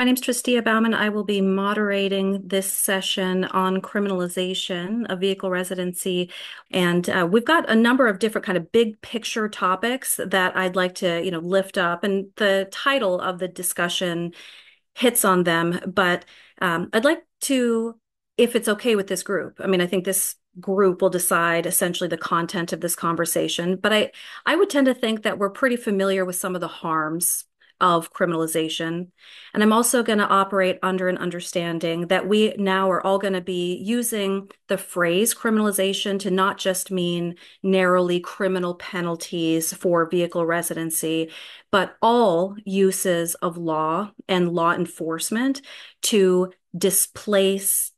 My name is Tristia Bauman. I will be moderating this session on criminalization of vehicle residency. And uh, we've got a number of different kind of big picture topics that I'd like to, you know, lift up. And the title of the discussion hits on them. But um, I'd like to, if it's okay with this group, I mean, I think this group will decide essentially the content of this conversation. But I, I would tend to think that we're pretty familiar with some of the harms of criminalization. And I'm also going to operate under an understanding that we now are all going to be using the phrase criminalization to not just mean narrowly criminal penalties for vehicle residency, but all uses of law and law enforcement to displace,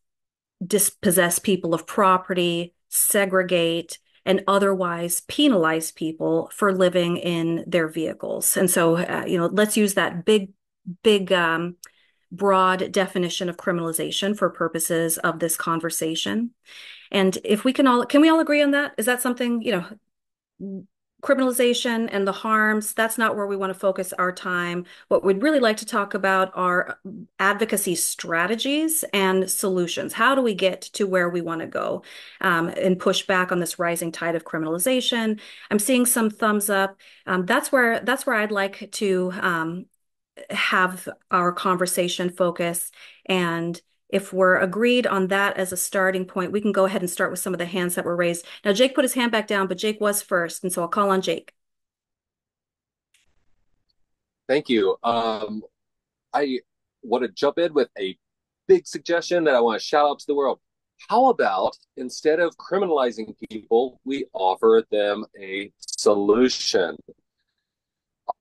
dispossess people of property, segregate, and otherwise penalize people for living in their vehicles. And so, uh, you know, let's use that big, big, um, broad definition of criminalization for purposes of this conversation. And if we can all, can we all agree on that? Is that something, you know, criminalization and the harms, that's not where we want to focus our time. What we'd really like to talk about are advocacy strategies and solutions. How do we get to where we want to go um, and push back on this rising tide of criminalization? I'm seeing some thumbs up. Um, that's where that's where I'd like to um, have our conversation focus and if we're agreed on that as a starting point, we can go ahead and start with some of the hands that were raised. Now, Jake put his hand back down, but Jake was first, and so I'll call on Jake. Thank you. Um, I want to jump in with a big suggestion that I want to shout out to the world. How about instead of criminalizing people, we offer them a solution?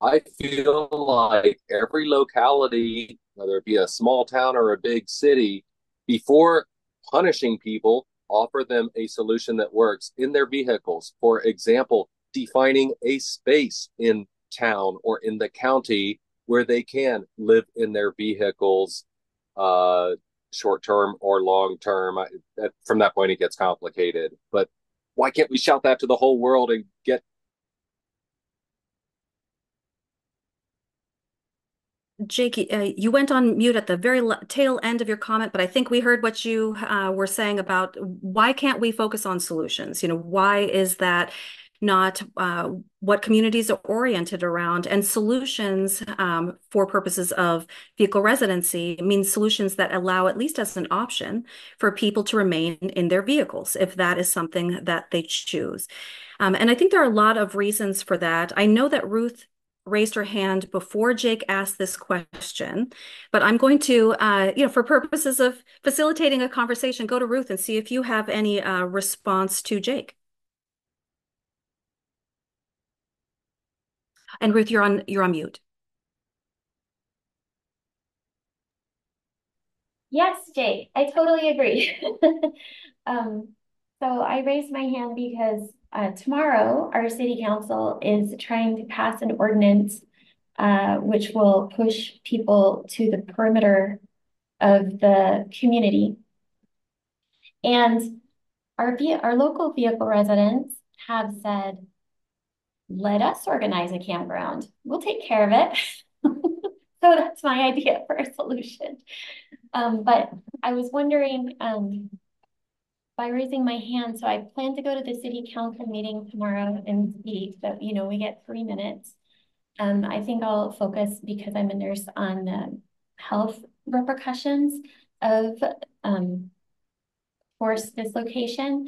I feel like every locality whether it be a small town or a big city, before punishing people, offer them a solution that works in their vehicles. For example, defining a space in town or in the county where they can live in their vehicles uh, short term or long term. From that point, it gets complicated. But why can't we shout that to the whole world and get Jake, uh, you went on mute at the very tail end of your comment, but I think we heard what you uh, were saying about why can't we focus on solutions? You know, why is that not uh, what communities are oriented around? And solutions um, for purposes of vehicle residency means solutions that allow, at least as an option, for people to remain in their vehicles if that is something that they choose. Um, and I think there are a lot of reasons for that. I know that Ruth raised her hand before Jake asked this question, but I'm going to, uh, you know, for purposes of facilitating a conversation, go to Ruth and see if you have any uh, response to Jake. And Ruth, you're on you're on mute. Yes, Jake, I totally agree. um, so I raised my hand because uh, tomorrow, our city council is trying to pass an ordinance uh, which will push people to the perimeter of the community. And our, our local vehicle residents have said, let us organize a campground. We'll take care of it. so that's my idea for a solution. Um, but I was wondering, um, by raising my hand. So I plan to go to the city council meeting tomorrow and speak, but you know, we get three minutes. Um, I think I'll focus because I'm a nurse on the health repercussions of um, forced dislocation.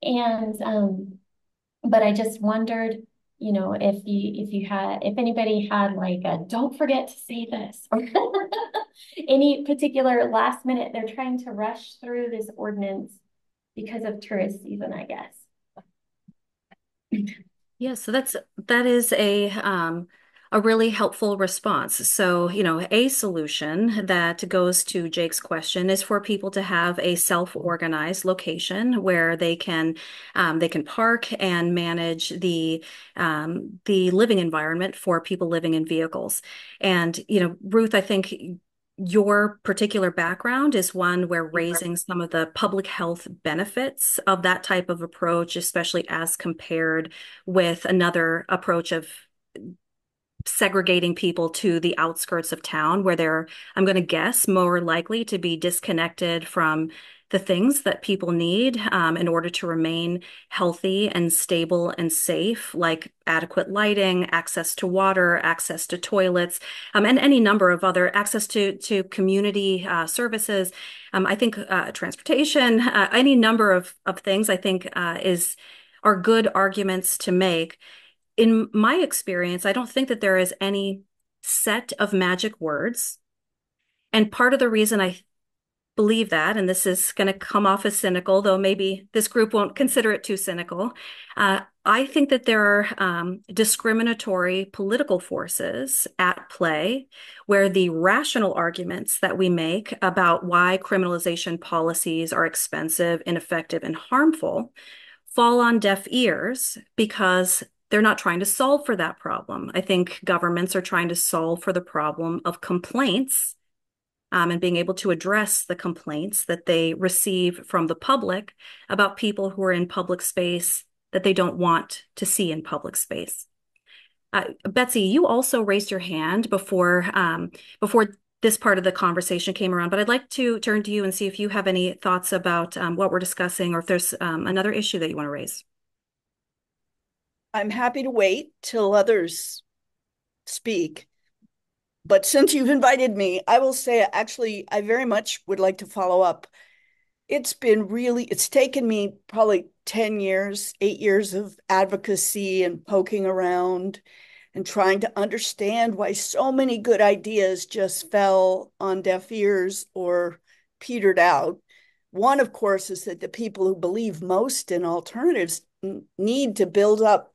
And, um, but I just wondered, you know, if you, if you had, if anybody had like a, don't forget to say this or any particular last minute, they're trying to rush through this ordinance because of tourist season, I guess. Yeah, so that's that is a um, a really helpful response. So, you know, a solution that goes to Jake's question is for people to have a self-organized location where they can um, they can park and manage the um, the living environment for people living in vehicles. And, you know, Ruth, I think your particular background is one where raising some of the public health benefits of that type of approach, especially as compared with another approach of segregating people to the outskirts of town where they're, I'm going to guess, more likely to be disconnected from the things that people need um, in order to remain healthy and stable and safe, like adequate lighting, access to water, access to toilets, um, and any number of other access to to community uh, services. Um, I think uh, transportation, uh, any number of of things. I think uh, is are good arguments to make in my experience, I don't think that there is any set of magic words. And part of the reason I believe that, and this is going to come off as cynical, though maybe this group won't consider it too cynical. Uh, I think that there are um, discriminatory political forces at play where the rational arguments that we make about why criminalization policies are expensive, ineffective, and harmful fall on deaf ears because they're not trying to solve for that problem. I think governments are trying to solve for the problem of complaints um, and being able to address the complaints that they receive from the public about people who are in public space that they don't want to see in public space. Uh, Betsy, you also raised your hand before um, before this part of the conversation came around, but I'd like to turn to you and see if you have any thoughts about um, what we're discussing or if there's um, another issue that you want to raise. I'm happy to wait till others speak. But since you've invited me, I will say actually, I very much would like to follow up. It's been really, it's taken me probably 10 years, eight years of advocacy and poking around and trying to understand why so many good ideas just fell on deaf ears or petered out. One, of course, is that the people who believe most in alternatives need to build up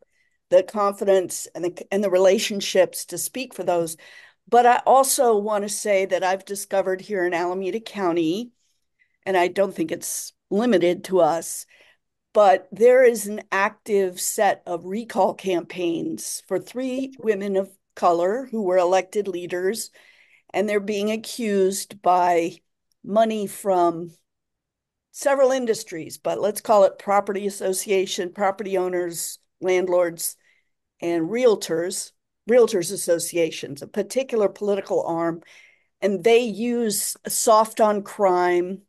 the confidence and the, and the relationships to speak for those. But I also want to say that I've discovered here in Alameda County, and I don't think it's limited to us, but there is an active set of recall campaigns for three women of color who were elected leaders, and they're being accused by money from several industries, but let's call it property association, property owners, landlords, and realtors, realtors associations, a particular political arm, and they use soft on crime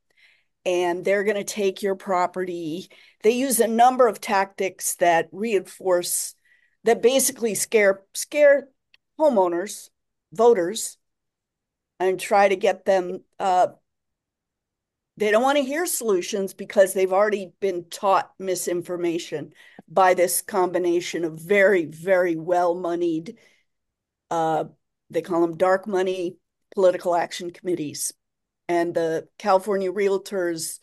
and they're going to take your property. They use a number of tactics that reinforce that basically scare scare homeowners, voters, and try to get them uh, they don't want to hear solutions because they've already been taught misinformation by this combination of very, very well moneyed, uh, they call them dark money political action committees. And the California realtors,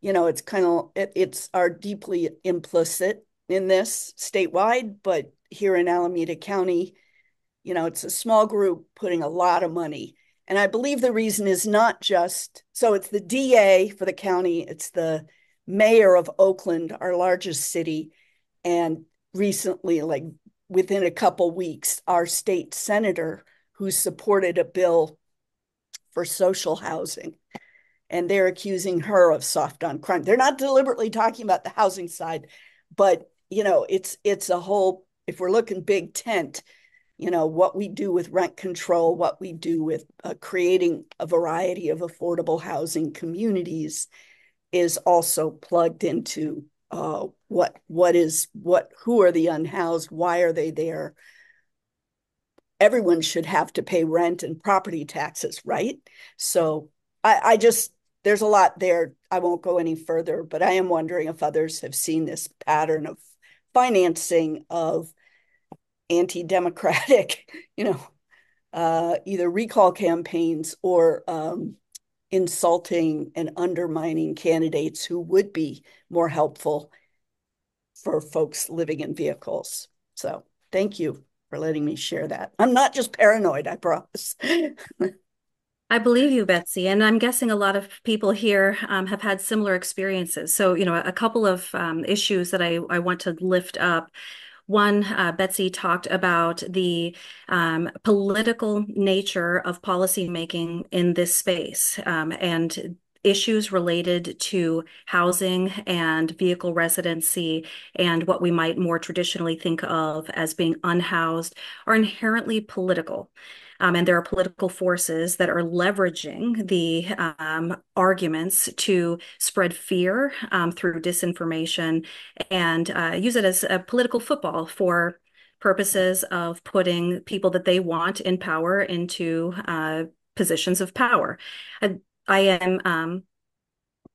you know, it's kind of, it, it's are deeply implicit in this statewide, but here in Alameda County, you know, it's a small group putting a lot of money and I believe the reason is not just so it's the DA for the county, it's the mayor of Oakland, our largest city, and recently, like within a couple weeks, our state senator who supported a bill for social housing. And they're accusing her of soft on crime. They're not deliberately talking about the housing side, but you know, it's it's a whole if we're looking big tent, you know, what we do with rent control, what we do with uh, creating a variety of affordable housing communities is also plugged into uh, what what is what who are the unhoused why are they there? Everyone should have to pay rent and property taxes right? So I, I just there's a lot there. I won't go any further but i am wondering if others have seen this pattern of financing of anti-democratic, you know, uh, either recall campaigns or um, insulting and undermining candidates who would be more helpful for folks living in vehicles. So thank you for letting me share that. I'm not just paranoid, I promise. I believe you, Betsy, and I'm guessing a lot of people here um, have had similar experiences. So, you know, a couple of um, issues that I, I want to lift up. One, uh, Betsy talked about the um, political nature of policymaking in this space. Um, and issues related to housing and vehicle residency and what we might more traditionally think of as being unhoused are inherently political. Um, and there are political forces that are leveraging the um, arguments to spread fear um, through disinformation and uh, use it as a political football for purposes of putting people that they want in power into uh, positions of power. I, I am um,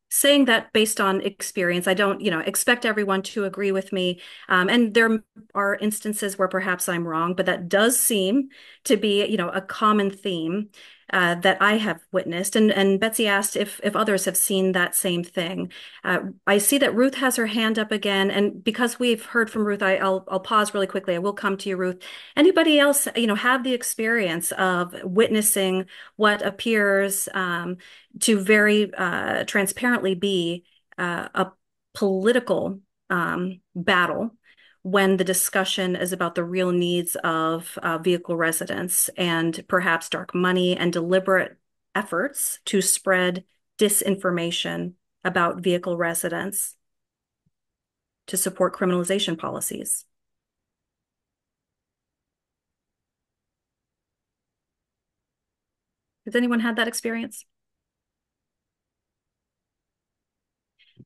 saying that based on experience. I don't, you know, expect everyone to agree with me. Um, and there are instances where perhaps I'm wrong, but that does seem to be, you know, a common theme uh, that I have witnessed. And, and Betsy asked if, if others have seen that same thing. Uh, I see that Ruth has her hand up again. And because we've heard from Ruth, I, will I'll pause really quickly. I will come to you, Ruth. Anybody else, you know, have the experience of witnessing what appears um, to very uh, transparently be uh, a political um, battle when the discussion is about the real needs of uh, vehicle residents and perhaps dark money and deliberate efforts to spread disinformation about vehicle residents to support criminalization policies. Has anyone had that experience?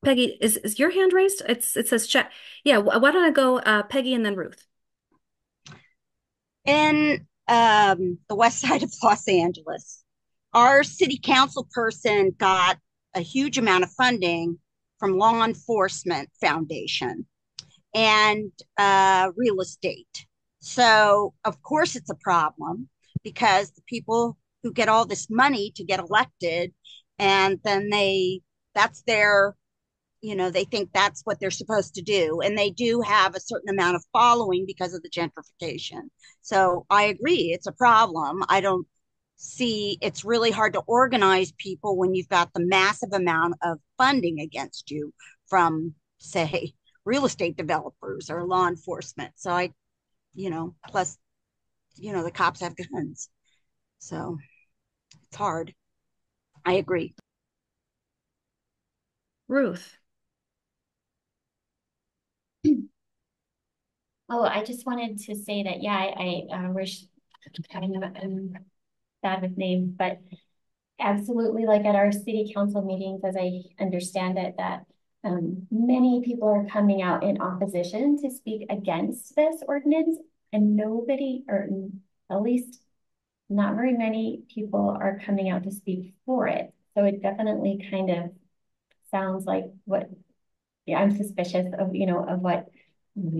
Peggy, is, is your hand raised? It's it says check. Yeah, why don't I go uh, Peggy and then Ruth? In um, the west side of Los Angeles, our city council person got a huge amount of funding from Law Enforcement Foundation and uh, real estate. So, of course, it's a problem because the people who get all this money to get elected and then they that's their you know they think that's what they're supposed to do and they do have a certain amount of following because of the gentrification. So i agree it's a problem. I don't see it's really hard to organize people when you've got the massive amount of funding against you from say real estate developers or law enforcement. So i you know plus you know the cops have guns. So it's hard. I agree. Ruth Oh, I just wanted to say that, yeah, I, I uh, wish, I know I'm bad with names, but absolutely, like at our city council meetings, as I understand it, that um, many people are coming out in opposition to speak against this ordinance, and nobody, or at least not very many people are coming out to speak for it. So it definitely kind of sounds like what yeah, I'm suspicious of, you know, of what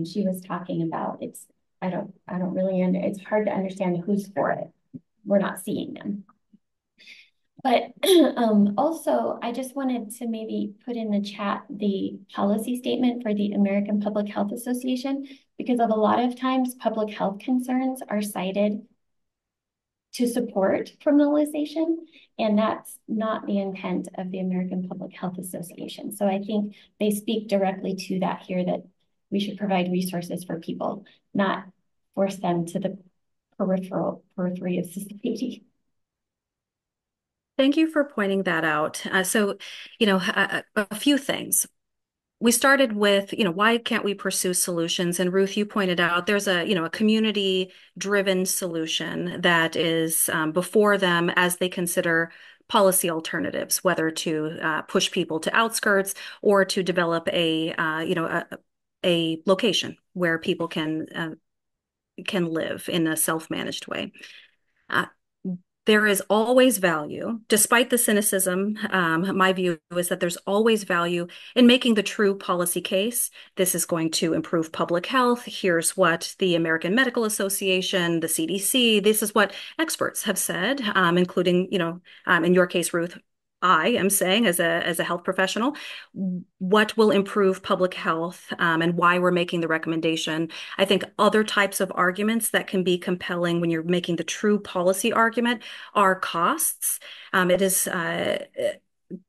she was talking about. It's, I don't, I don't really, under, it's hard to understand who's for it. We're not seeing them. But um, also, I just wanted to maybe put in the chat the policy statement for the American Public Health Association, because of a lot of times public health concerns are cited to support criminalization. And that's not the intent of the American Public Health Association. So I think they speak directly to that here that we should provide resources for people, not force them to the peripheral periphery of society. Thank you for pointing that out. Uh, so, you know, a, a few things we started with, you know, why can't we pursue solutions? And Ruth, you pointed out there's a, you know, a community driven solution that is um, before them as they consider policy alternatives, whether to uh, push people to outskirts or to develop a, uh, you know, a, a, location where people can uh, can live in a self managed way. Uh, there is always value, despite the cynicism. Um, my view is that there's always value in making the true policy case. This is going to improve public health. Here's what the American Medical Association, the CDC, this is what experts have said, um, including, you know, um, in your case, Ruth, I am saying as a as a health professional, what will improve public health um, and why we're making the recommendation. I think other types of arguments that can be compelling when you're making the true policy argument are costs. Um, it is uh,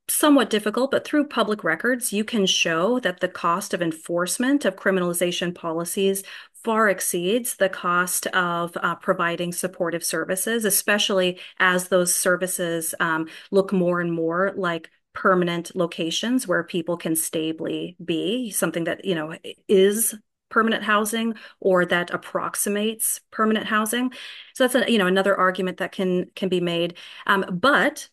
somewhat difficult, but through public records, you can show that the cost of enforcement of criminalization policies far exceeds the cost of uh, providing supportive services, especially as those services um, look more and more like permanent locations where people can stably be, something that, you know, is permanent housing or that approximates permanent housing. So that's a, you know another argument that can can be made. Um, but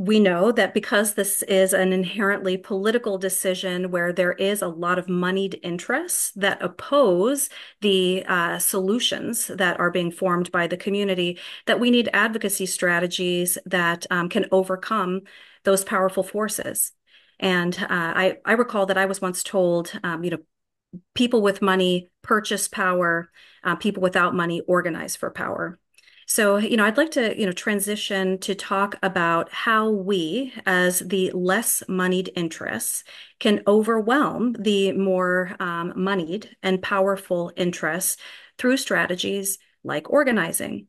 we know that because this is an inherently political decision where there is a lot of moneyed interests that oppose the uh, solutions that are being formed by the community, that we need advocacy strategies that um, can overcome those powerful forces. And uh, I, I recall that I was once told, um, you know, people with money purchase power, uh, people without money organize for power. So, you know, I'd like to, you know, transition to talk about how we, as the less moneyed interests, can overwhelm the more um, moneyed and powerful interests through strategies like organizing.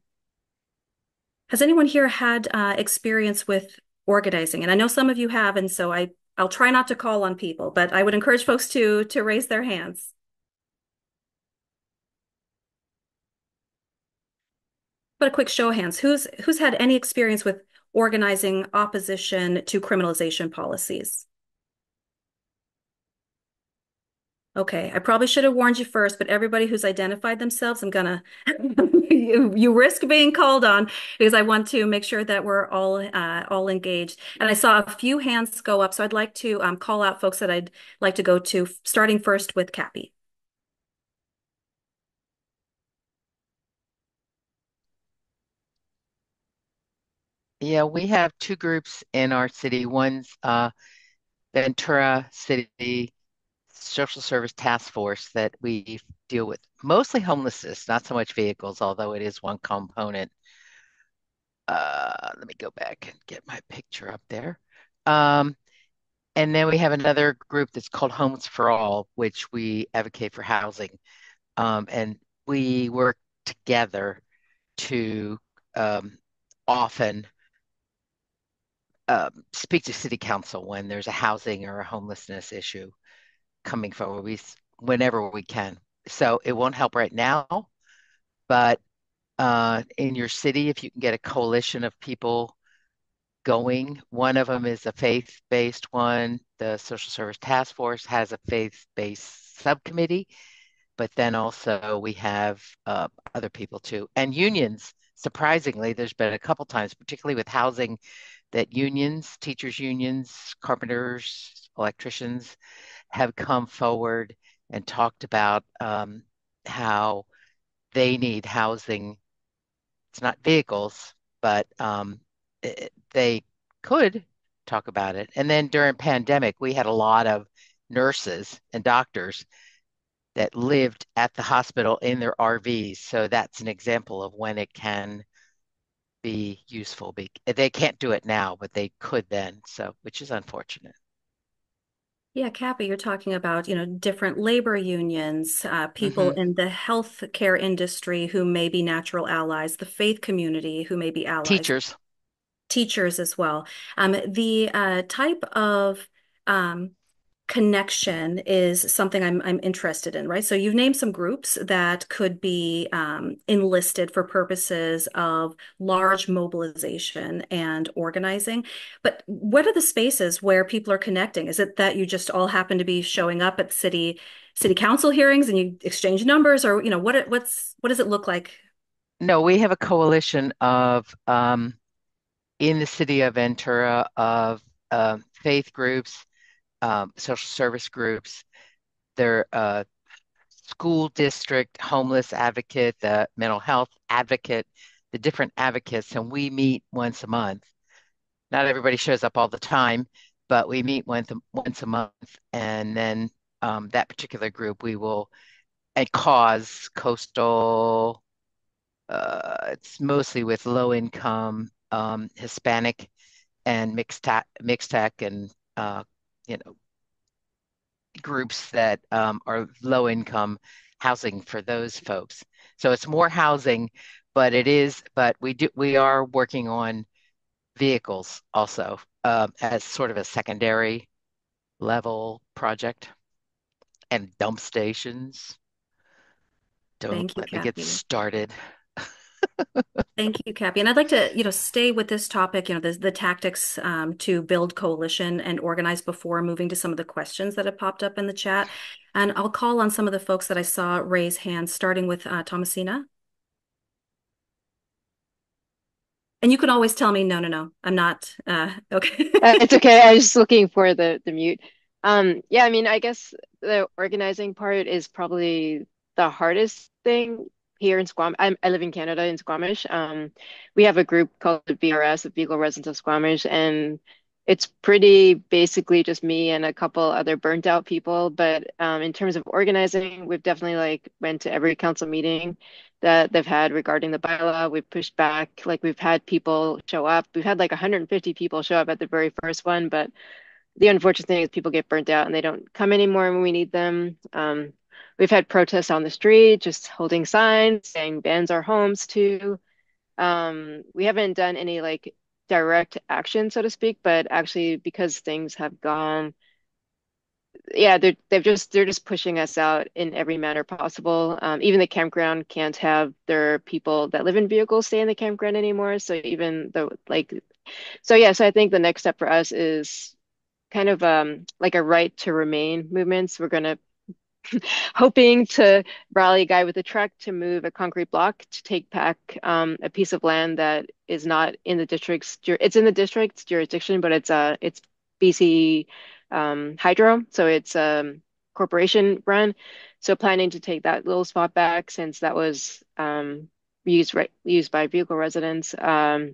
Has anyone here had uh, experience with organizing? And I know some of you have, and so I I'll try not to call on people, but I would encourage folks to to raise their hands. But a quick show of hands, who's who's had any experience with organizing opposition to criminalization policies? Okay, I probably should have warned you first, but everybody who's identified themselves, I'm gonna you, you risk being called on because I want to make sure that we're all uh, all engaged. And I saw a few hands go up, so I'd like to um, call out folks that I'd like to go to, starting first with Cappy. Yeah, we have two groups in our city. One's uh, Ventura City social service task force that we deal with mostly homelessness, not so much vehicles, although it is one component. Uh, let me go back and get my picture up there. Um, and then we have another group that's called Homes for All, which we advocate for housing. Um, and we work together to um, often uh, speak to city council when there's a housing or a homelessness issue coming forward we, whenever we can. So it won't help right now, but uh, in your city, if you can get a coalition of people going, one of them is a faith-based one. The Social Service Task Force has a faith-based subcommittee, but then also we have uh, other people too. And unions, surprisingly, there's been a couple times, particularly with housing, that unions, teachers unions, carpenters, electricians, have come forward and talked about um, how they need housing. It's not vehicles, but um, it, they could talk about it. And then during pandemic, we had a lot of nurses and doctors that lived at the hospital in their RVs. So that's an example of when it can be useful. Be, They can't do it now, but they could then. So, which is unfortunate. Yeah, Cappy, you're talking about, you know, different labor unions, uh, people mm-hmm. in the healthcare industry who may be natural allies, the faith community who may be allies. Teachers. Teachers as well. Um, the uh, type of um, connection is something I'm I'm interested in, right? So you've named some groups that could be um, enlisted for purposes of large mobilization and organizing. But what are the spaces where people are connecting? Is it that you just all happen to be showing up at city city council hearings and you exchange numbers, or you know what what's what does it look like? No, we have a coalition of um, in the city of Ventura of uh, faith groups um, social service groups, their uh, school district homeless advocate, the mental health advocate, the different advocates, and we meet once a month. Not everybody shows up all the time, but we meet once a, once a month, and then um, that particular group we will and cause coastal. Uh, it's mostly with low income, um, Hispanic, and mixed mixed tech and uh, you know groups that um, are low income housing for those folks. So it's more housing, but it is, but we do, we are working on vehicles also um, as sort of a secondary level project and dump stations. Don't Thank you, let me get started. Thank you, Cappy. And I'd like to, you know, stay with this topic, you know, the, the tactics um, to build coalition and organize before moving to some of the questions that have popped up in the chat. And I'll call on some of the folks that I saw raise hands, starting with uh, Thomasina. And you can always tell me, no, no, no, I'm not. Uh, okay. uh, it's okay. I was just looking for the the mute. Um, yeah, I mean, I guess the organizing part is probably the hardest thing here in Squamish. I'm, I live in Canada in Squamish. Um, we have a group called the VRS, the Vehicle Residents of Squamish, and it's pretty basically just me and a couple other burnt out people. But um, in terms of organizing, we've definitely like went to every council meeting that they've had regarding the bylaw. We've pushed back, like we've had people show up. We've had like 150 people show up at the very first one, but the unfortunate thing is people get burnt out and they don't come anymore when we need them. Um, we've had protests on the street, just holding signs saying bans our homes too. Um, we haven't done any like direct action, so to speak, but actually because things have gone, yeah, they're they've just they're just pushing us out in every manner possible. Um, even the campground can't have their people that live in vehicles stay in the campground anymore. So even though like, so yeah, so I think the next step for us is kind of um like a right to remain movements. We're gonna hoping to rally a guy with a truck to move a concrete block to take back um, a piece of land that is not in the district's it's in the district's jurisdiction, but it's uh it's BC um, Hydro, so it's um corporation run. So planning to take that little spot back since that was um, used right used by vehicle residents. Um,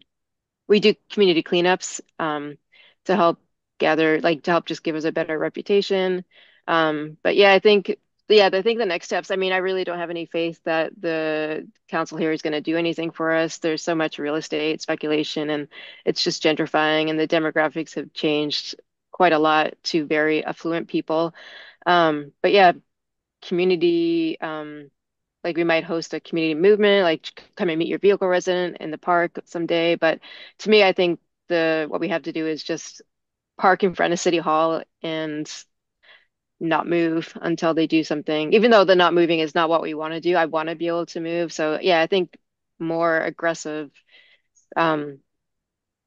we do community cleanups um, to help gather like to help just give us a better reputation. Um, but yeah, I think yeah, I think the next steps. I mean, I really don't have any faith that the council here is going to do anything for us. There's so much real estate speculation, and it's just gentrifying, and the demographics have changed quite a lot to very affluent people. Um, but yeah, community. Um, like we might host a community movement, like come and meet your vehicle resident in the park someday. But to me, I think the what we have to do is just park in front of City Hall and not move until they do something. Even though the not moving is not what we want to do, I want to be able to move. So yeah, I think more aggressive, um,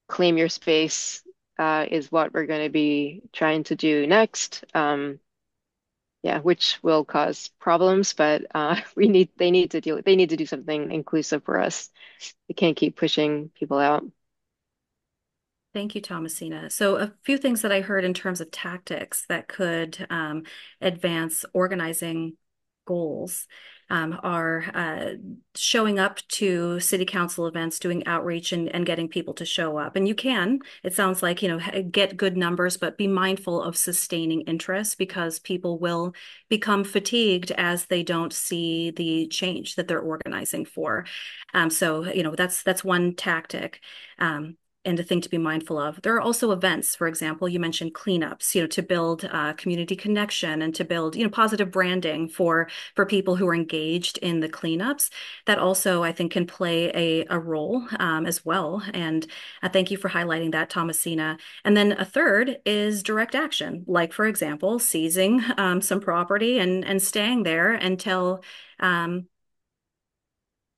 claim your space uh, is what we're going to be trying to do next. Um, yeah, which will cause problems, but uh, we need they need to deal they need to do something inclusive for us. We can't keep pushing people out. Thank you, Thomasina. So a few things that I heard in terms of tactics that could um, advance organizing goals um, are uh, showing up to city council events, doing outreach and, and getting people to show up. And you can, it sounds like, you know, get good numbers, but be mindful of sustaining interest because people will become fatigued as they don't see the change that they're organizing for. Um, so, you know, that's that's one tactic. Um, and a thing to be mindful of. There are also events, for example, you mentioned cleanups, you know, to build uh, community connection and to build, you know, positive branding for for people who are engaged in the cleanups. That also, I think, can play a, a role um, as well. And uh, thank you for highlighting that, Thomasina. And then a third is direct action, like, for example, seizing um, some property and and staying there until um,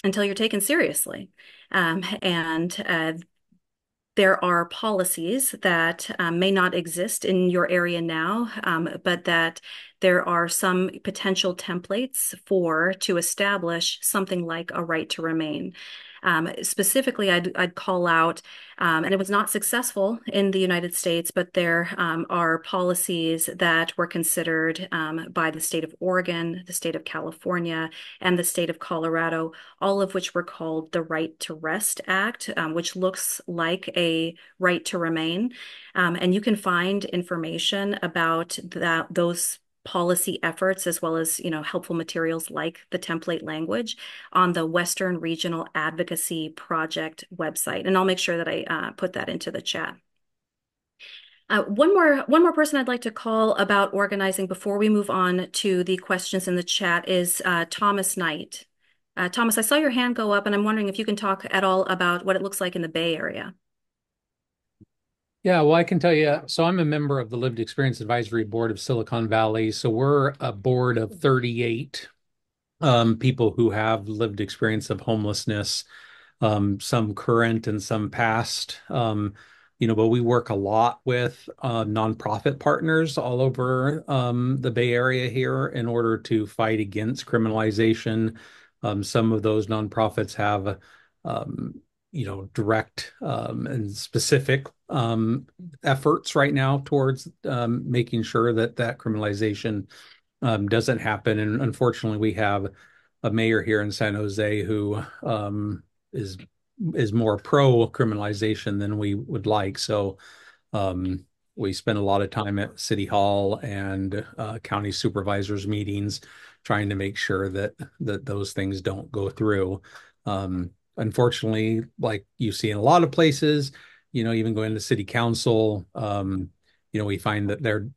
until you're taken seriously. Um, and uh, there are policies that um, may not exist in your area now, um, but that there are some potential templates for to establish something like a right to remain. Um, specifically, I'd, I'd, call out, um, and it was not successful in the United States, but there um, are policies that were considered um, by the state of Oregon, the state of California, and the state of Colorado, all of which were called the Right to Rest Act, um, which looks like a right to remain. Um, and you can find information about that those policy efforts as well as you know helpful materials like the template language on the Western Regional Advocacy Project website, and I'll make sure that I uh, put that into the chat. Uh, one more one more person I'd like to call about organizing before we move on to the questions in the chat is uh, Thomas Knight. Uh, Thomas, I saw your hand go up, and I'm wondering if you can talk at all about what it looks like in the Bay Area. Yeah, well, I can tell you. So I'm a member of the Lived Experience Advisory Board of Silicon Valley. So we're a board of 38 um, people who have lived experience of homelessness. um, some current and some past. Um, you know, but we work a lot with uh, nonprofit partners all over um, the Bay Area here in order to fight against criminalization. Um, some of those nonprofits have, um, you know, direct um, and specific um, efforts right now towards um, making sure that that criminalization doesn't happen. And unfortunately, we have a mayor here in San Jose who is is more pro criminalization than we would like. So um, we spend a lot of time at city hall and uh, county supervisors meetings trying to make sure that that those things don't go through. Um, unfortunately, like you see in a lot of places, you know, even going to city council, um, you know, we find that their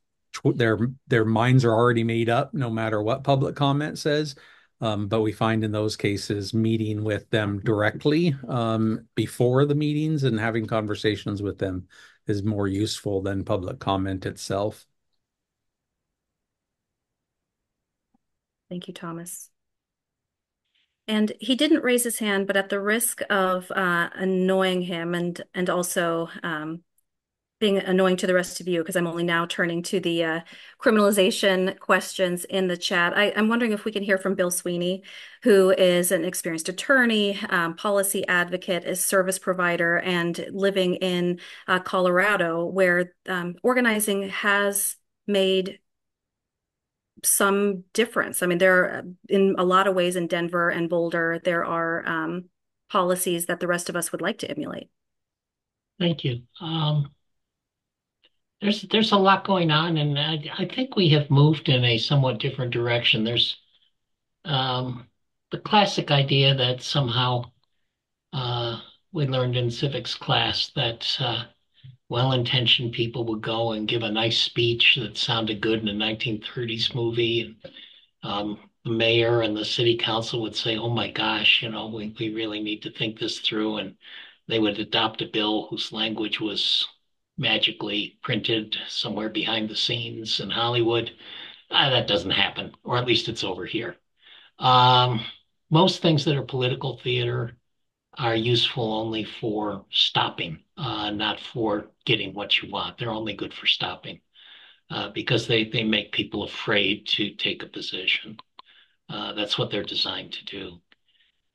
their their minds are already made up no matter what public comment says. Um, but we find in those cases meeting with them directly um, before the meetings and having conversations with them is more useful than public comment itself. Thank you, Thomas. And he didn't raise his hand, but at the risk of uh, annoying him and and also um, being annoying to the rest of you because I'm only now turning to the uh, criminalization questions in the chat. I, am wondering if we can hear from Bill Sweeney, who is an experienced attorney, um, policy advocate, is service provider, and living in uh, Colorado, where um, organizing has made some difference. I mean, there are, in a lot of ways in Denver and Boulder, there are um, policies that the rest of us would like to emulate. Thank you. Um, there's there's a lot going on, and I, I think we have moved in a somewhat different direction. There's um, the classic idea that somehow uh, we learned in civics class that uh, well-intentioned people would go and give a nice speech that sounded good in a 1930s movie, and um, the mayor and the city council would say, "Oh my gosh, you know, we we really need to think this through," and they would adopt a bill whose language was magically printed somewhere behind the scenes in Hollywood. Uh, that doesn't happen, or at least it's over here. Um, most things that are political theater are useful only for stopping, uh, not for getting what you want. They're only good for stopping uh, because they, they make people afraid to take a position. Uh, that's what they're designed to do.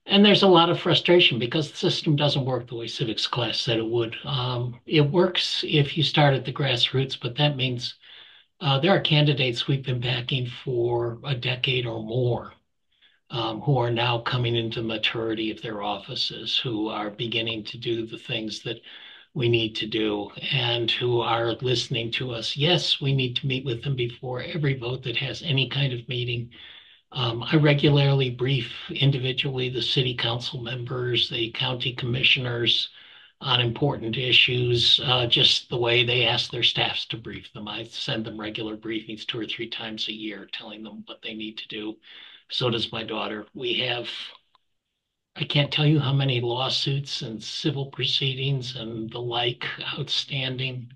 And there's a lot of frustration because the system doesn't work the way civics class said it would. Um, it works if you start at the grassroots, but that means uh, there are candidates we've been backing for a decade or more um, who are now coming into maturity of their offices, who are beginning to do the things that we need to do, and who are listening to us. Yes, we need to meet with them before every vote that has any kind of meeting um, I regularly brief individually the city council members, the county commissioners on important issues, uh, just the way they ask their staffs to brief them. I send them regular briefings two or three times a year, telling them what they need to do. So does my daughter. We have, I can't tell you how many lawsuits and civil proceedings and the like outstanding.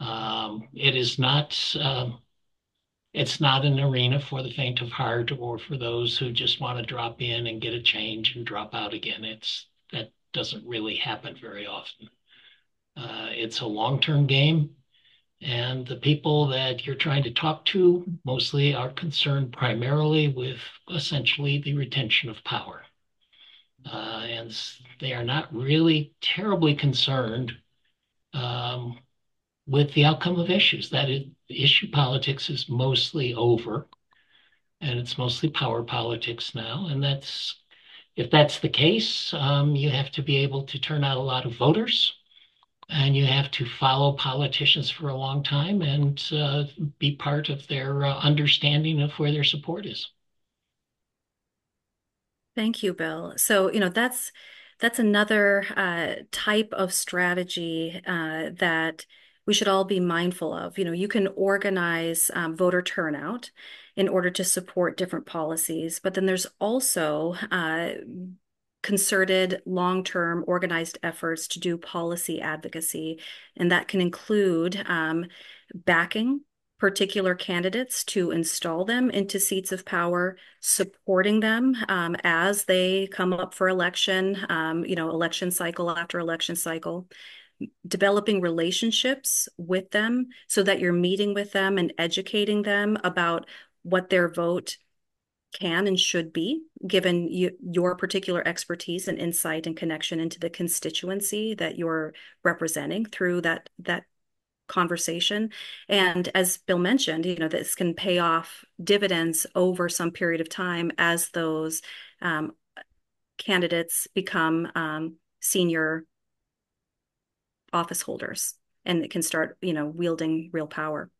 Um, it is not. Um, it's not an arena for the faint of heart or for those who just want to drop in and get a change and drop out again. It's that doesn't really happen very often. Uh, it's a long-term game, and the people that you're trying to talk to mostly are concerned primarily with essentially the retention of power. Uh, and they are not really terribly concerned um, with the outcome of issues. That is, issue politics is mostly over, and it's mostly power politics now. And that's if that's the case, um, you have to be able to turn out a lot of voters, and you have to follow politicians for a long time and uh, be part of their uh, understanding of where their support is. Thank you, Bill. So you know that's that's another uh, type of strategy uh, that we should all be mindful of. You know, you can organize um, voter turnout in order to support different policies, but then there's also uh, concerted, long term, organized efforts to do policy advocacy. And that can include um, backing particular candidates to install them into seats of power, supporting them um, as they come up for election, um, you know, election cycle after election cycle, developing relationships with them so that you're meeting with them and educating them about what their vote can and should be given you, your particular expertise and insight and connection into the constituency that you're representing through that that conversation. And as Bill mentioned, you know, this can pay off dividends over some period of time as those um, candidates become um, senior office holders and it can start, you know, wielding real power.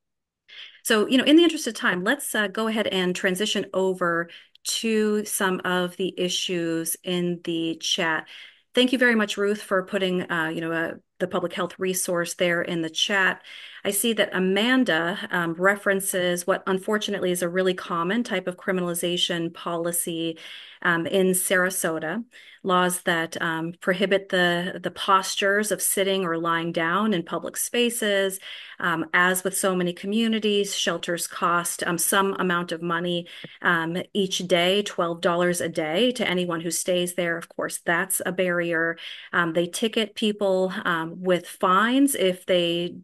So, you know, in the interest of time, let's uh, go ahead and transition over to some of the issues in the chat. Thank you very much, Ruth, for putting, uh, you know, a the public health resource there in the chat. I see that Amanda um, references what unfortunately is a really common type of criminalization policy um, in Sarasota, laws that um, prohibit the, the postures of sitting or lying down in public spaces. Um, as with so many communities, shelters cost um, some amount of money um, each day, $12 a day to anyone who stays there. Of course, that's a barrier. they ticket people with fines if they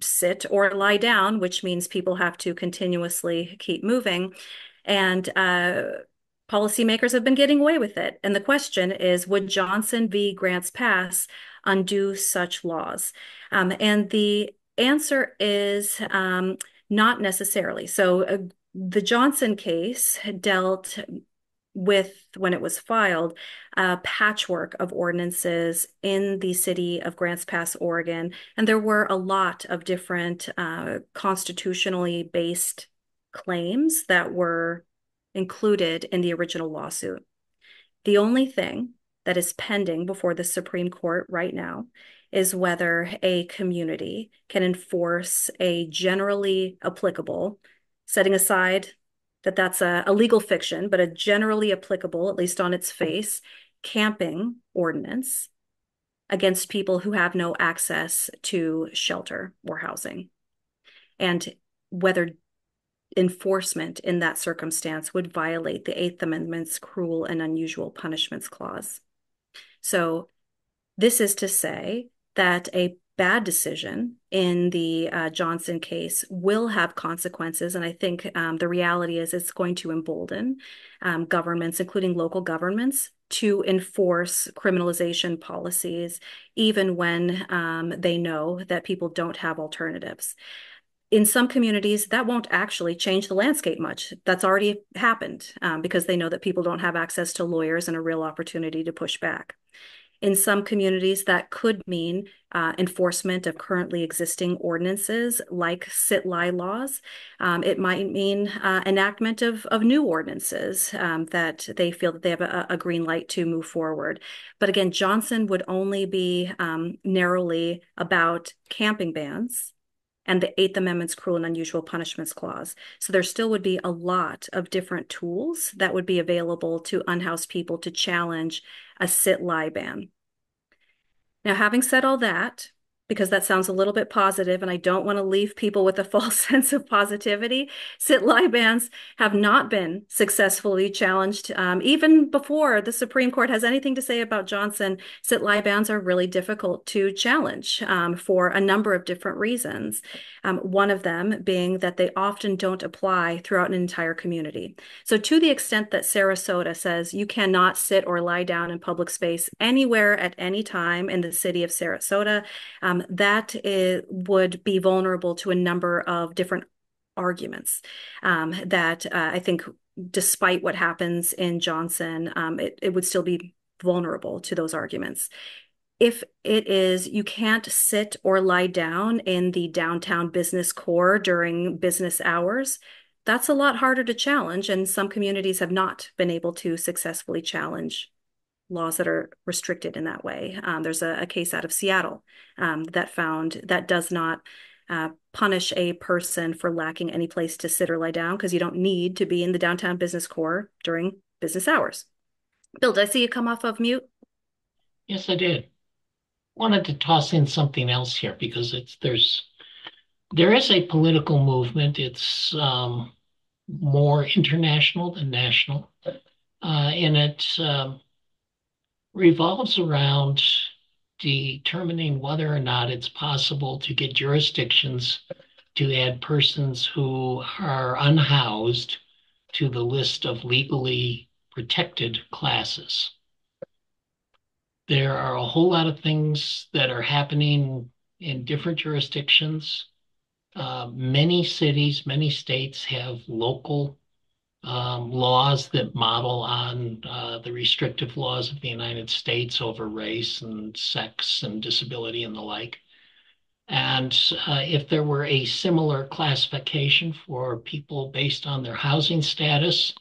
sit or lie down, which means people have to continuously keep moving. And uh, policymakers have been getting away with it. And the question is would Johnson v. Grants Pass undo such laws? Um, and the answer is um, not necessarily. So uh, the Johnson case dealt with when it was filed a patchwork of ordinances in the city of Grants Pass, Oregon, and there were a lot of different uh, constitutionally based claims that were included in the original lawsuit. The only thing that is pending before the Supreme Court right now is whether a community can enforce a generally applicable, setting aside that that's a, a legal fiction, but a generally applicable, at least on its face, camping ordinance against people who have no access to shelter or housing. And whether enforcement in that circumstance would violate the Eighth Amendment's cruel and unusual punishments clause. So, this is to say that a bad decision in the uh, Johnson case will have consequences. And I think um, the reality is it's going to embolden um, governments, including local governments, to enforce criminalization policies, even when um, they know that people don't have alternatives. In some communities, that won't actually change the landscape much. That's already happened um, because they know that people don't have access to lawyers and a real opportunity to push back. In some communities, that could mean uh, enforcement of currently existing ordinances like sit-lie laws. Um, it might mean uh, enactment of, of new ordinances um, that they feel that they have a, a, green light to move forward. But again, Johnson would only be um, narrowly about camping bans and the Eighth Amendment's cruel and unusual punishments clause. So there still would be a lot of different tools that would be available to unhoused people to challenge a sit lie ban. Now, having said all that, because that sounds a little bit positive and I don't want to leave people with a false sense of positivity. Sit lie bans have not been successfully challenged. Um, even before the Supreme Court has anything to say about Johnson, sit lie bans are really difficult to challenge um, for a number of different reasons. Um, one of them being that they often don't apply throughout an entire community. So to the extent that Sarasota says you cannot sit or lie down in public space anywhere at any time in the city of Sarasota, um, would be vulnerable to a number of different arguments um, that uh, I think, despite what happens in Johnson, um, it, it would still be vulnerable to those arguments. If it is, you can't sit or lie down in the downtown business core during business hours, that's a lot harder to challenge. And some communities have not been able to successfully challenge laws that are restricted in that way. Um, there's a, a, case out of Seattle um, that found that does not uh, punish a person for lacking any place to sit or lie down because you don't need to be in the downtown business core during business hours. Bill, did I see you come off of mute? Yes, I did. Wanted to toss in something else here because it's there's there is a political movement. It's um, more international than national, uh, and it um, revolves around determining whether or not it's possible to get jurisdictions to add persons who are unhoused to the list of legally protected classes. There are a whole lot of things that are happening in different jurisdictions. Uh, many cities, many states have local um, laws that model on uh, the restrictive laws of the United States over race and sex and disability and the like. And uh, if there were a similar classification for people based on their housing status,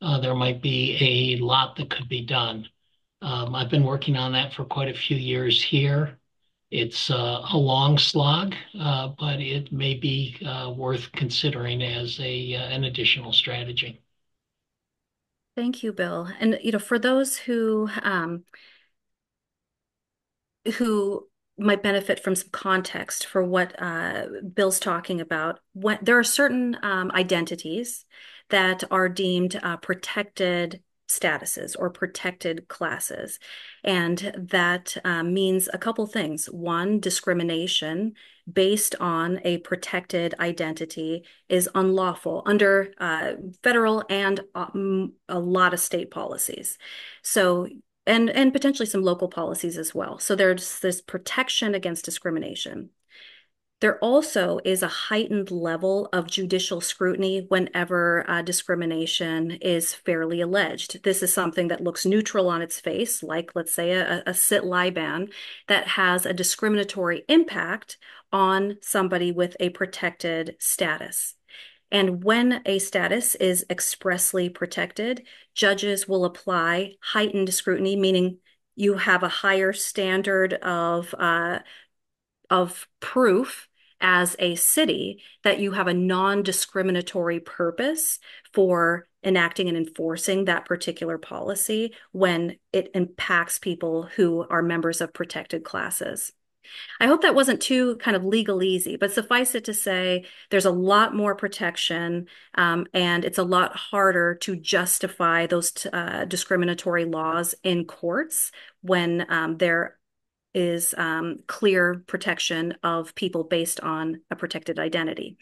uh, there might be a lot that could be done. Um, I've been working on that for quite a few years here. It's uh, a long slog, uh, but it may be uh, worth considering as a an additional strategy. Thank you, Bill. And you know, for those who um, who might benefit from some context for what uh, Bill's talking about, when there are certain um, identities that are deemed uh, protected statuses or protected classes. And that um, means a couple things. One, discrimination based on a protected identity is unlawful under uh, federal and um, a lot of state policies. So and and potentially some local policies as well. So there's this protection against discrimination. There also is a heightened level of judicial scrutiny whenever uh, discrimination is fairly alleged. This is something that looks neutral on its face, like, let's say, a, a sit-lie ban that has a discriminatory impact on somebody with a protected status. And when a status is expressly protected, judges will apply heightened scrutiny, meaning you have a higher standard of uh, of proof as a city that you have a non-discriminatory purpose for enacting and enforcing that particular policy when it impacts people who are members of protected classes. I hope that wasn't too kind of legalese, but suffice it to say, there's a lot more protection, um, and it's a lot harder to justify those uh, discriminatory laws in courts when um, there is um, clear protection of people based on a protected identity.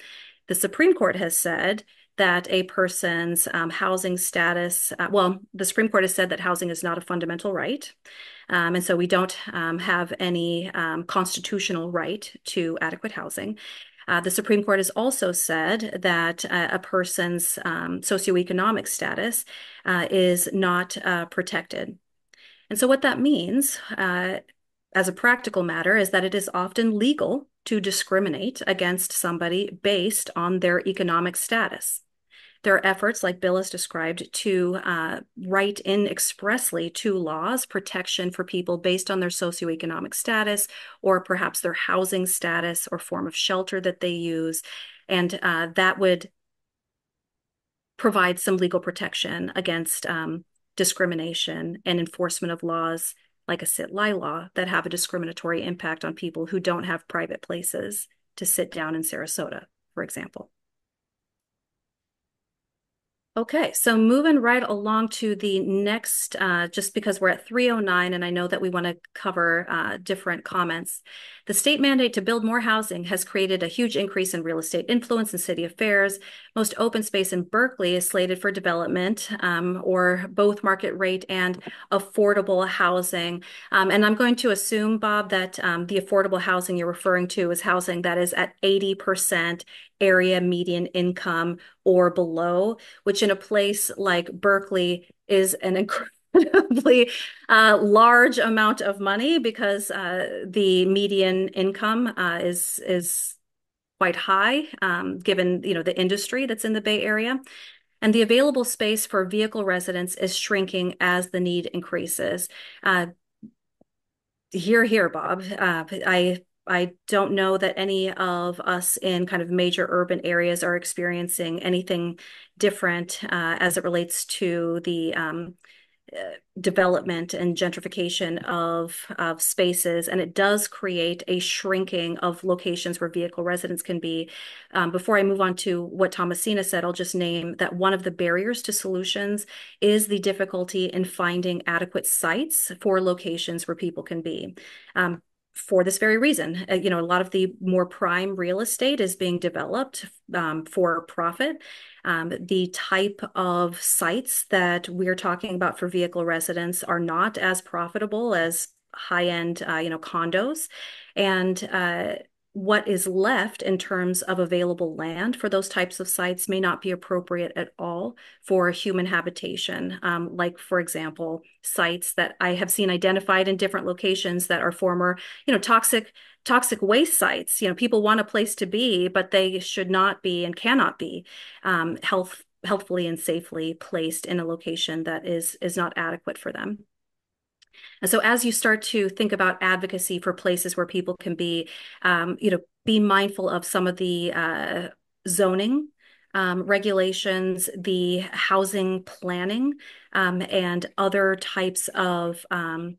The Supreme Court has said that a person's um, housing status, uh, well, the Supreme Court has said that housing is not a fundamental right. Um, and so we don't um, have any um, constitutional right to adequate housing. Uh, the Supreme Court has also said that uh, a person's um, socioeconomic status uh, is not uh, protected. And so, what that means uh, as a practical matter is that it is often legal to discriminate against somebody based on their economic status. There are efforts, like Bill has described, to uh, write in expressly to laws protection for people based on their socioeconomic status or perhaps their housing status or form of shelter that they use. And uh, that would provide some legal protection against um, discrimination and enforcement of laws like a sit lie law that have a discriminatory impact on people who don't have private places to sit down in Sarasota, for example. Okay, so moving right along to the next, uh, just because we're at 309 and I know that we want to cover uh, different comments. The state mandate to build more housing has created a huge increase in real estate influence in city affairs. Most open space in Berkeley is slated for development um, or both market rate and affordable housing. Um, and I'm going to assume, Bob, that um, the affordable housing you're referring to is housing that is at 80% area median income or below, which in a place like Berkeley is an incredibly uh, large amount of money because uh, the median income uh, is is quite high um, given you know the industry that's in the Bay Area. And the available space for vehicle residents is shrinking as the need increases. Uh, here, here, Bob. Uh, I I don't know that any of us in kind of major urban areas are experiencing anything different uh, as it relates to the um, development and gentrification of of spaces, and it does create a shrinking of locations where vehicle residents can be. Um, before I move on to what Thomasina said, I'll just name that one of the barriers to solutions is the difficulty in finding adequate sites for locations where people can be. Um, for this very reason. Uh, you know, a lot of the more prime real estate is being developed um, for profit. Um, the type of sites that we're talking about for vehicle residents are not as profitable as high-end, uh, you know, condos. And uh, what is left in terms of available land for those types of sites may not be appropriate at all for human habitation. Um, like, for example, sites that I have seen identified in different locations that are former, you know, toxic toxic waste sites. You know, people want a place to be, but they should not be and cannot be um, health healthfully and safely placed in a location that is is not adequate for them. And so as you start to think about advocacy for places where people can be, um, you know, be mindful of some of the uh, zoning um, regulations, the housing planning, um, and other types of um,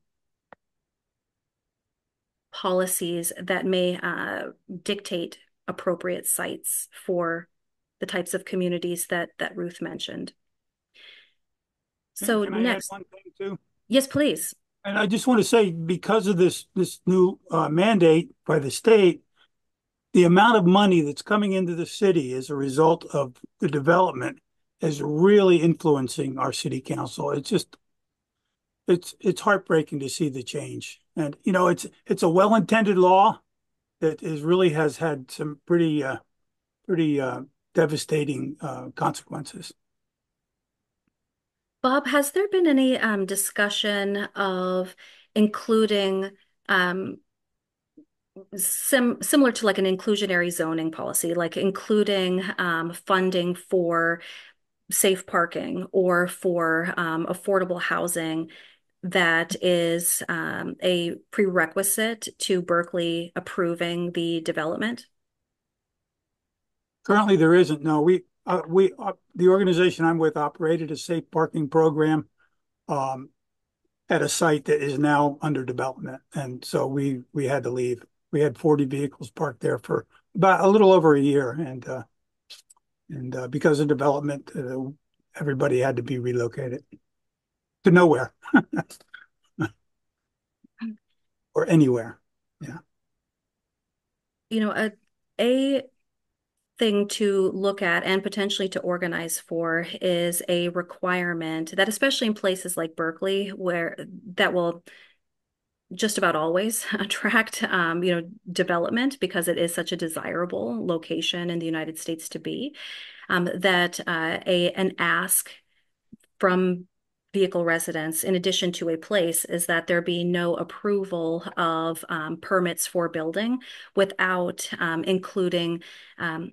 policies that may uh, dictate appropriate sites for the types of communities that that Ruth mentioned. So next, yes, please. And I just want to say, because of this this new uh, mandate by the state, the amount of money that's coming into the city as a result of the development is really influencing our city council. It's just it's it's heartbreaking to see the change. And you know, it's it's a well-intended law that is really has had some pretty uh, pretty uh, devastating uh, consequences. Bob, has there been any um, discussion of including um, sim similar to like an inclusionary zoning policy, like including um, funding for safe parking or for um, affordable housing that is um, a prerequisite to Berkeley approving the development? Currently, there isn't. No, we uh, we uh, the organization I'm with operated a safe parking program um, at a site that is now under development, and so we we had to leave. We had 40 vehicles parked there for about a little over a year, and uh, and uh, because of development, uh, everybody had to be relocated to nowhere or anywhere. Yeah. You know, a a thing to look at and potentially to organize for is a requirement that especially in places like Berkeley where that will just about always attract um, you know development because it is such a desirable location in the United States to be um, that uh, a an ask from vehicle residents, in addition to a place, is that there be no approval of um, permits for building without um, including um,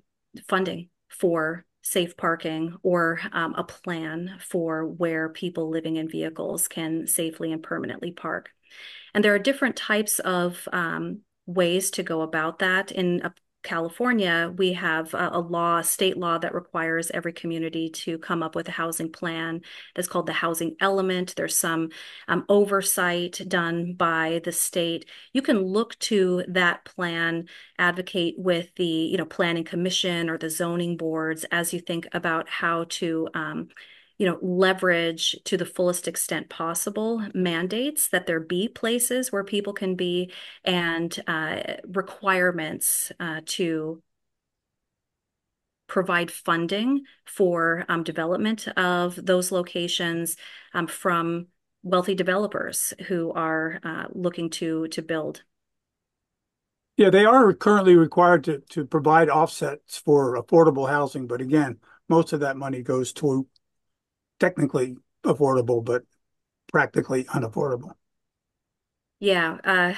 funding for safe parking or um, a plan for where people living in vehicles can safely and permanently park. And there are different types of um, ways to go about that. In a California, we have a, a, law, a state law that requires every community to come up with a housing plan that's called the housing element. There's some um, oversight done by the state. You can look to that plan, advocate with the you know planning commission or the zoning boards as you think about how to um, you know, leverage to the fullest extent possible mandates that there be places where people can be and uh, requirements uh, to provide funding for um, development of those locations um, from wealthy developers who are uh, looking to to build. Yeah, they are currently required to to provide offsets for affordable housing, but again, most of that money goes to technically affordable, but practically unaffordable. Yeah, uh,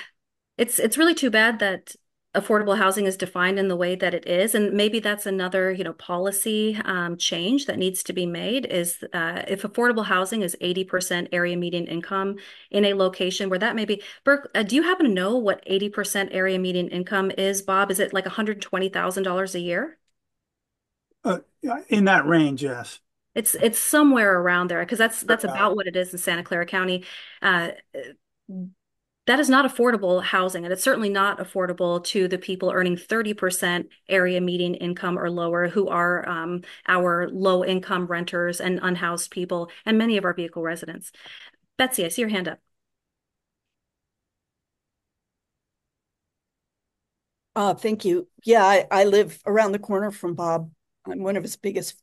it's it's really too bad that affordable housing is defined in the way that it is, and maybe that's another you know policy um, change that needs to be made. Is uh, if affordable housing is eighty percent area median income in a location where that may be. Burke, uh, do you happen to know what eighty percent area median income is, Bob? Is it like one hundred twenty thousand dollars a year? Uh, in that range, yes. It's it's somewhere around there because that's that's About. about what it is in Santa Clara County. Uh, that is not affordable housing, and it's certainly not affordable to the people earning 30% area median income or lower, who are um, our low income renters and unhoused people, and many of our vehicle residents. Betsy, I see your hand up. Uh, thank you. Yeah, I, I live around the corner from Bob. I'm one of his biggest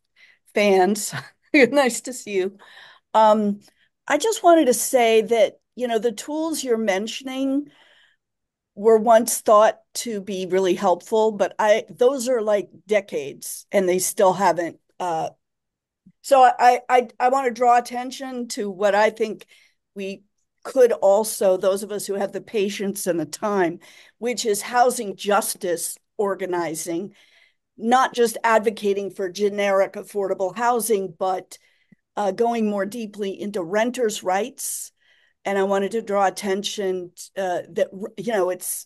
fans. nice to see you. Um, I just wanted to say that, you know, the tools you're mentioning were once thought to be really helpful, but I those are like decades and they still haven't uh so I I I want to draw attention to what I think we could also, those of us who have the patience and the time, which is housing justice organizing, not just advocating for generic affordable housing, but uh, going more deeply into renters' rights. And I wanted to draw attention uh, that, you know, it's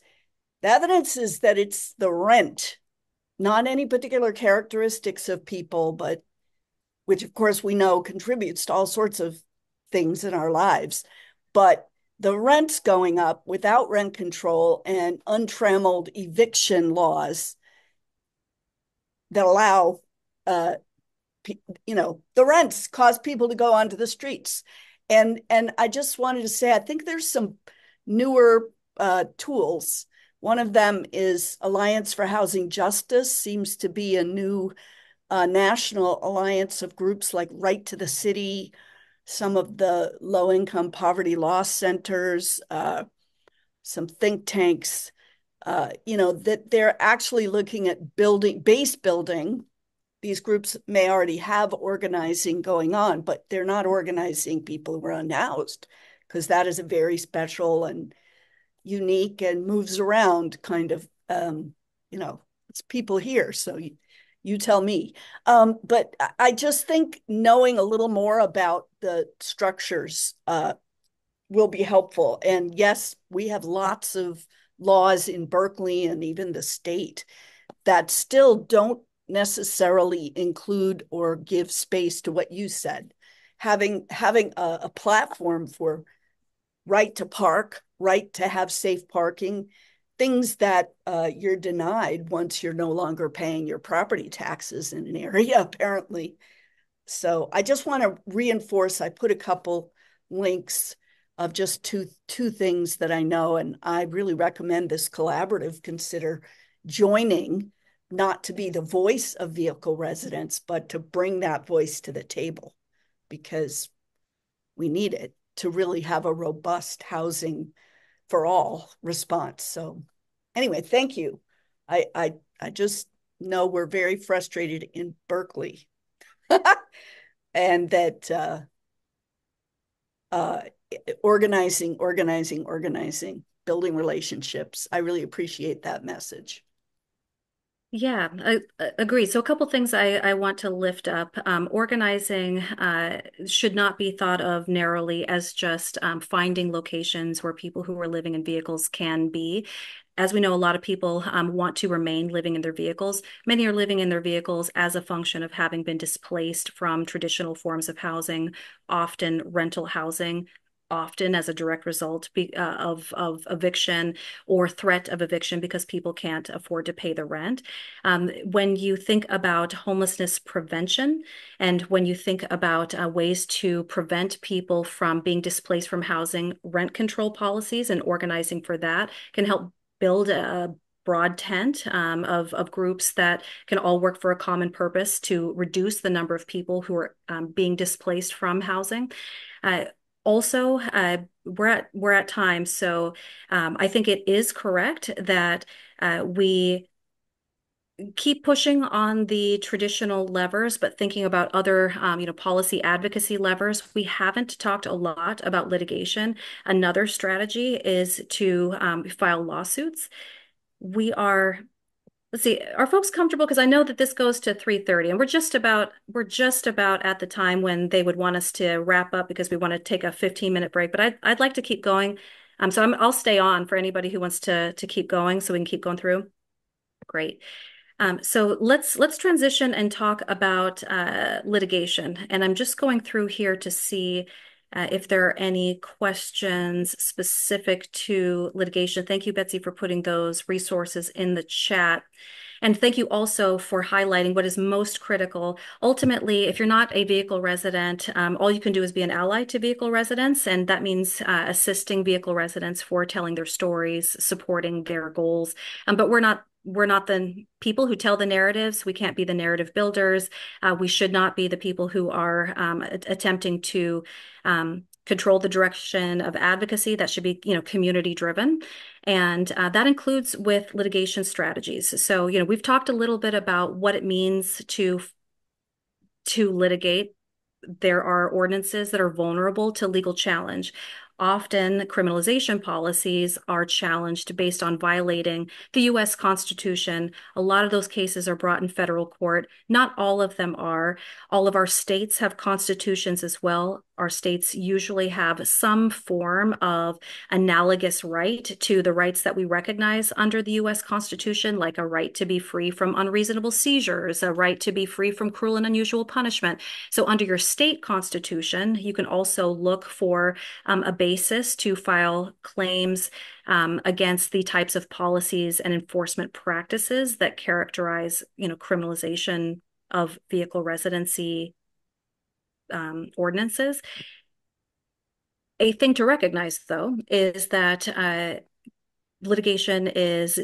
the evidence is that it's the rent, not any particular characteristics of people, but which of course we know contributes to all sorts of things in our lives. But the rent's going up without rent control and untrammeled eviction laws that allow uh, you know the rents cause people to go onto the streets. And and i just wanted to say i think there's some newer uh, tools. One of them is alliance for housing justice seems to be a new uh, national alliance of groups like right to the city some of the low income poverty law centers uh, some think tanks uh, you know that they're actually looking at building base building these groups may already have organizing going on, but they're not organizing people who are unhoused because that is a very special and unique and moves around kind of, um, you know, it's people here. So you, you tell me. Um, but I just think knowing a little more about the structures uh, will be helpful. And yes, we have lots of laws in Berkeley and even the state that still don't necessarily include or give space to what you said. Having having a, a platform for right to park, right to have safe parking, things that uh, you're denied once you're no longer paying your property taxes in an area, apparently. So I just want to reinforce. I put a couple links of just two two things that I know, and I really recommend this collaborative consider joining not to be the voice of vehicle residents, but to bring that voice to the table because we need it to really have a robust housing for all response. So anyway, thank you. I I I just know we're very frustrated in Berkeley. and that uh, uh, organizing, organizing, organizing, building relationships. I really appreciate that message. Yeah, I, I agree. So a couple things I, I want to lift up. Um, organizing uh, should not be thought of narrowly as just um, finding locations where people who are living in vehicles can be. As we know, a lot of people um, want to remain living in their vehicles. Many are living in their vehicles as a function of having been displaced from traditional forms of housing, often rental housing, often as a direct result be, uh, of, of eviction or threat of eviction because people can't afford to pay the rent. Um, when you think about homelessness prevention and when you think about uh, ways to prevent people from being displaced from housing, rent control policies and organizing for that can help build a broad tent um, of, of groups that can all work for a common purpose to reduce the number of people who are um, being displaced from housing. Uh, also uh, we're at we're at time. So um, i think it is correct that uh, we keep pushing on the traditional levers but thinking about other um, you know policy advocacy levers. We haven't talked a lot about litigation. Another strategy is to um, file lawsuits. We are let's see are folks comfortable? Because i know that this goes to 3.30 and we're just about we're just about at the time when they would want us to wrap up because we want to take a 15 minute break but i'd, I'd like to keep going. Um, so i will stay on for anybody who wants to to keep going so we can keep going through. Great. Um, so let's let's transition and talk about uh, litigation. And I'm just going through here to see uh, if there are any questions specific to litigation. Thank you, Betsy, for putting those resources in the chat. And thank you also for highlighting what is most critical. Ultimately, if you're not a vehicle resident, um, all you can do is be an ally to vehicle residents, and that means uh, assisting vehicle residents for telling their stories, supporting their goals. Um, but we're not we're not the people who tell the narratives. We can't be the narrative builders. Uh, we should not be the people who are um, attempting to um, control the direction of advocacy. That should be, you know, community driven, and uh, that includes with litigation strategies. So, you know, we've talked a little bit about what it means to to litigate there are ordinances that are vulnerable to legal challenge. Often, criminalization policies are challenged based on violating the US Constitution. A lot of those cases are brought in federal court. Not all of them are. All of our states have constitutions as well. Our states usually have some form of analogous right to the rights that we recognize under the US Constitution, like a right to be free from unreasonable seizures, a right to be free from cruel and unusual punishment. So, under your state constitution, you can also look for um, a basis to file claims um, against the types of policies and enforcement practices that characterize, you know, criminalization of vehicle residency um, ordinances. A thing to recognize, though, is that uh, litigation is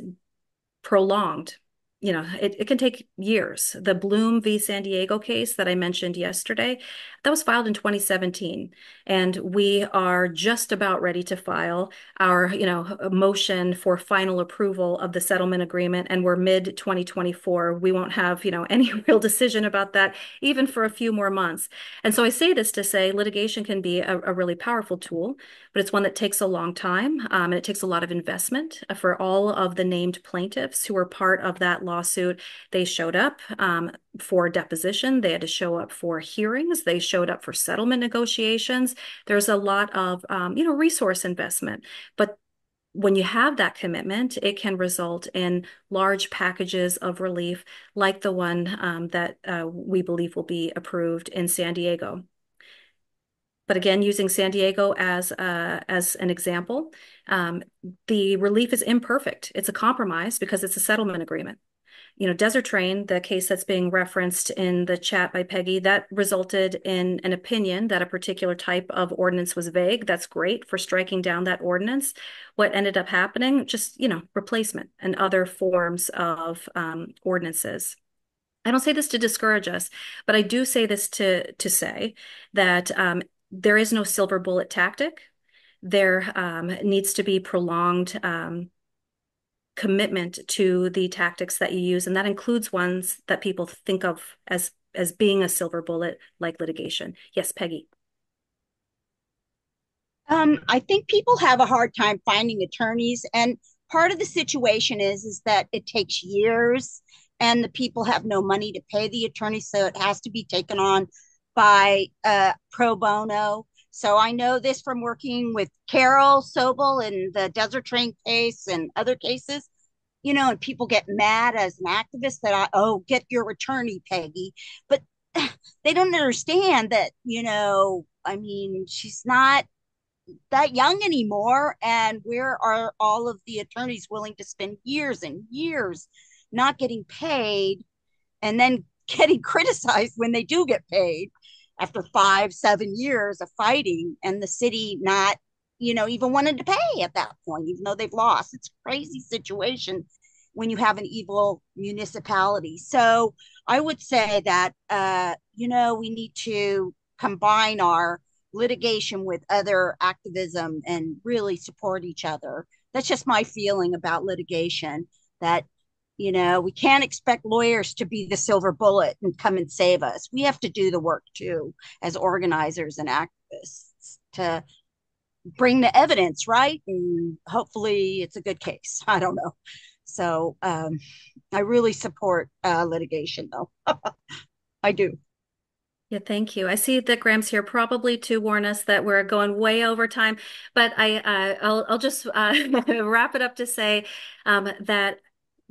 prolonged you know, it, it can take years. The Bloom v. San Diego case that I mentioned yesterday, that was filed in 2017. And we are just about ready to file our, you know, motion for final approval of the settlement agreement. And we're mid 2024. We won't have, you know, any real decision about that even for a few more months. And so I say this to say litigation can be a, a really powerful tool, but it's one that takes a long time um, and it takes a lot of investment for all of the named plaintiffs who are part of that lawsuit. They showed up um, for deposition. They had to show up for hearings. They showed up for settlement negotiations. There's a lot of, um, you know, resource investment, but when you have that commitment, it can result in large packages of relief like the one um, that uh, we believe will be approved in San Diego. But again, using San Diego as uh, as an example, um, the relief is imperfect. It's a compromise because it's a settlement agreement you know, Desertrain, the case that's being referenced in the chat by Peggy, that resulted in an opinion that a particular type of ordinance was vague. That's great for striking down that ordinance. What ended up happening, just, you know, replacement and other forms of um, ordinances. I don't say this to discourage us, but I do say this to to say that um, there is no silver bullet tactic. There um, needs to be prolonged um, commitment to the tactics that you use, and that includes ones that people think of as as being a silver bullet, like litigation. Yes, Peggy. Um, I think people have a hard time finding attorneys, and part of the situation is is that it takes years, and the people have no money to pay the attorney, so it has to be taken on by uh, pro bono. So I know this from working with Carol Sobel in the Desertrain case and other cases, you know, and people get mad as an activist that I, oh, get your attorney, Peggy. But they don't understand that, you know, I mean, she's not that young anymore. And where are all of the attorneys willing to spend years and years not getting paid and then getting criticized when they do get paid? after five, seven years of fighting and the city not, you know, even wanted to pay at that point, even though they've lost. It's a crazy situation when you have an evil municipality. So I would say that, uh, you know, we need to combine our litigation with other activism and really support each other. That's just my feeling about litigation that you know, we can't expect lawyers to be the silver bullet and come and save us. We have to do the work too as organizers and activists to bring the evidence, right? And hopefully it's a good case. I don't know. So um, I really support uh, litigation though. I do. Yeah, thank you. I see that Graham's here probably to warn us that we're going way over time, but I uh, I'll I'll just uh, wrap it up to say um, that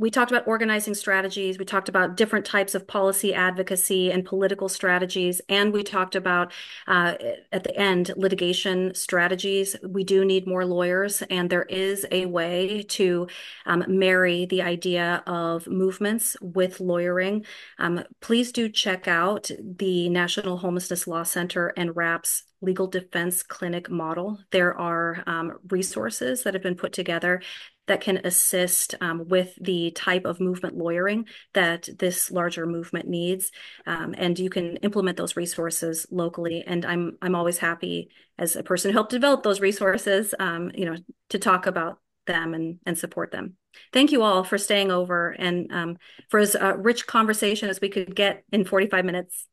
we talked about organizing strategies. We talked about different types of policy advocacy and political strategies. And we talked about, uh, at the end, litigation strategies. We do need more lawyers, and there is a way to um, marry the idea of movements with lawyering. Um, please do check out the National Homelessness Law Center and WRAP's legal defense clinic model. There are um, resources that have been put together that can assist um, with the type of movement lawyering that this larger movement needs. Um, and you can implement those resources locally. And I'm I'm always happy as a person who helped develop those resources, um, you know, to talk about them and, and support them. Thank you all for staying over and um, for as uh, rich conversation as we could get in 45 minutes.